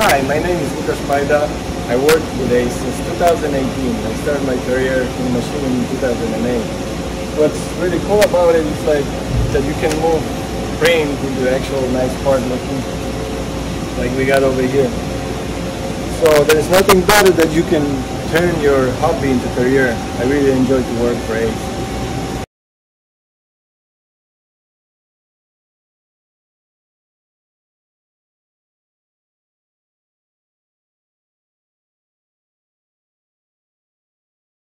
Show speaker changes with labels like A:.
A: Hi, my name is Lukasz Paida. I work with since 2018. I started my career in machining in 2008. What's really cool about it is like that you can move frames into actual nice part looking like we got over here. So there's nothing better that you can turn your hobby into career. I really enjoy to work for ACE.